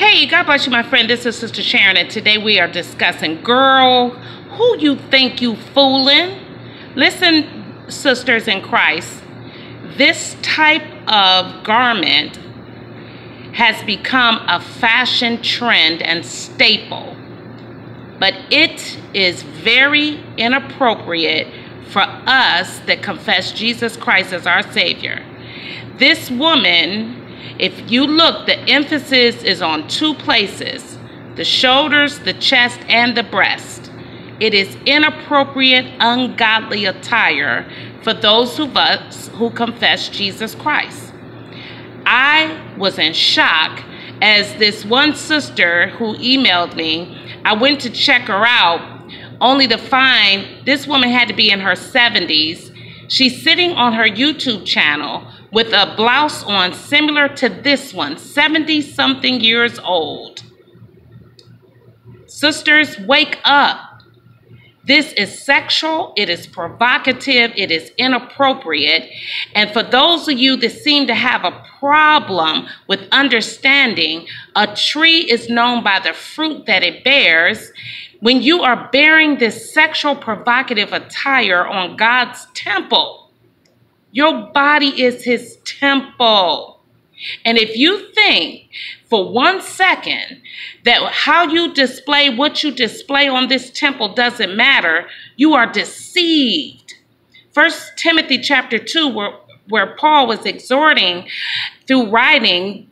Hey, God bless you, my friend. This is Sister Sharon, and today we are discussing girl, who you think you fooling? Listen, sisters in Christ, this type of garment has become a fashion trend and staple, but it is very inappropriate for us that confess Jesus Christ as our Savior. This woman if you look, the emphasis is on two places the shoulders, the chest, and the breast. It is inappropriate, ungodly attire for those of us who confess Jesus Christ. I was in shock as this one sister who emailed me, I went to check her out only to find this woman had to be in her 70s. She's sitting on her YouTube channel with a blouse on similar to this one, 70 something years old. Sisters, wake up. This is sexual, it is provocative, it is inappropriate. And for those of you that seem to have a problem with understanding, a tree is known by the fruit that it bears. When you are bearing this sexual provocative attire on God's temple, your body is his temple. And if you think for one second that how you display what you display on this temple doesn't matter, you are deceived. First Timothy chapter 2, where, where Paul was exhorting through writing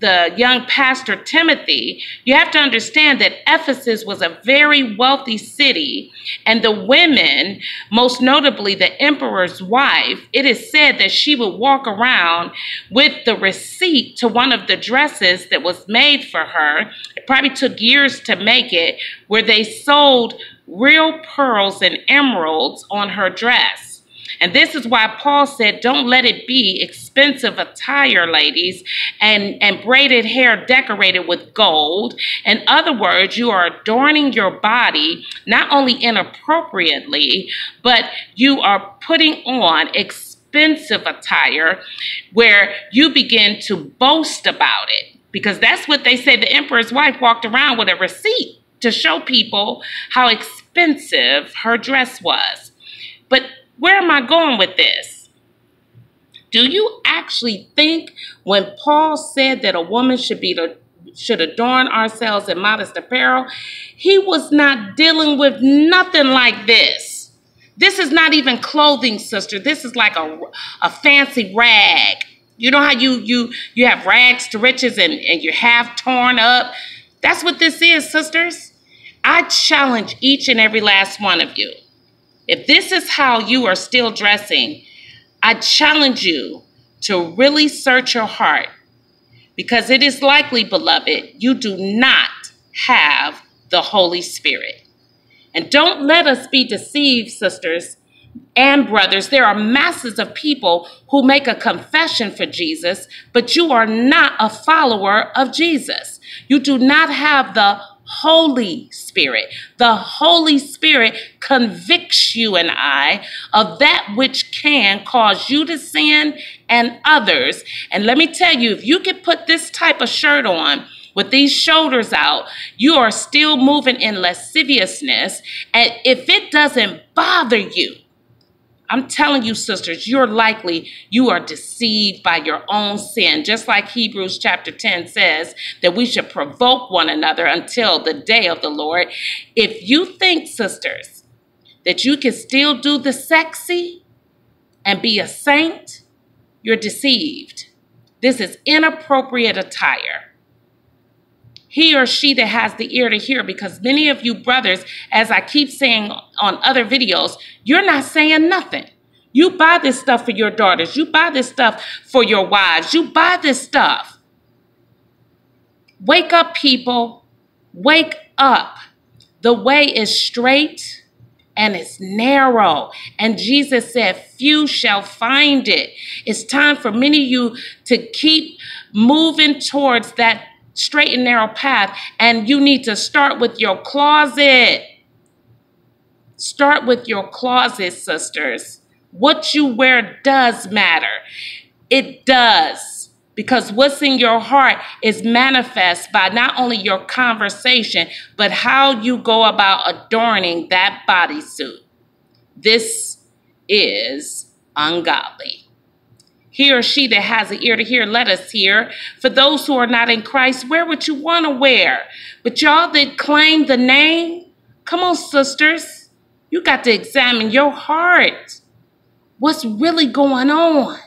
the young pastor Timothy, you have to understand that Ephesus was a very wealthy city, and the women, most notably the emperor's wife, it is said that she would walk around with the receipt to one of the dresses that was made for her. It probably took years to make it, where they sold real pearls and emeralds on her dress. And this is why Paul said, don't let it be expensive attire, ladies, and, and braided hair decorated with gold. In other words, you are adorning your body not only inappropriately, but you are putting on expensive attire where you begin to boast about it. Because that's what they said. The emperor's wife walked around with a receipt to show people how expensive her dress was. But where am I going with this? Do you actually think when Paul said that a woman should be the should adorn ourselves in modest apparel, he was not dealing with nothing like this. This is not even clothing, sister. This is like a, a fancy rag. You know how you you you have rags to riches and, and you're half torn up? That's what this is, sisters. I challenge each and every last one of you if this is how you are still dressing, I challenge you to really search your heart because it is likely, beloved, you do not have the Holy Spirit. And don't let us be deceived, sisters and brothers. There are masses of people who make a confession for Jesus, but you are not a follower of Jesus. You do not have the Holy Spirit. The Holy Spirit convicts you and I of that which can cause you to sin and others. And let me tell you, if you can put this type of shirt on, with these shoulders out, you are still moving in lasciviousness. And if it doesn't bother you, I'm telling you, sisters, you're likely you are deceived by your own sin. Just like Hebrews chapter 10 says that we should provoke one another until the day of the Lord. If you think, sisters, that you can still do the sexy and be a saint, you're deceived. This is inappropriate attire he or she that has the ear to hear because many of you brothers, as I keep saying on other videos, you're not saying nothing. You buy this stuff for your daughters. You buy this stuff for your wives. You buy this stuff. Wake up, people. Wake up. The way is straight and it's narrow. And Jesus said, Few shall find it. It's time for many of you to keep moving towards that straight and narrow path. And you need to start with your closet. Start with your closet, sisters. What you wear does matter. It does. Because what's in your heart is manifest by not only your conversation, but how you go about adorning that bodysuit. This is ungodly. He or she that has an ear to hear, let us hear. For those who are not in Christ, wear what you want to wear. But y'all that claim the name, come on, sisters. You got to examine your heart. What's really going on?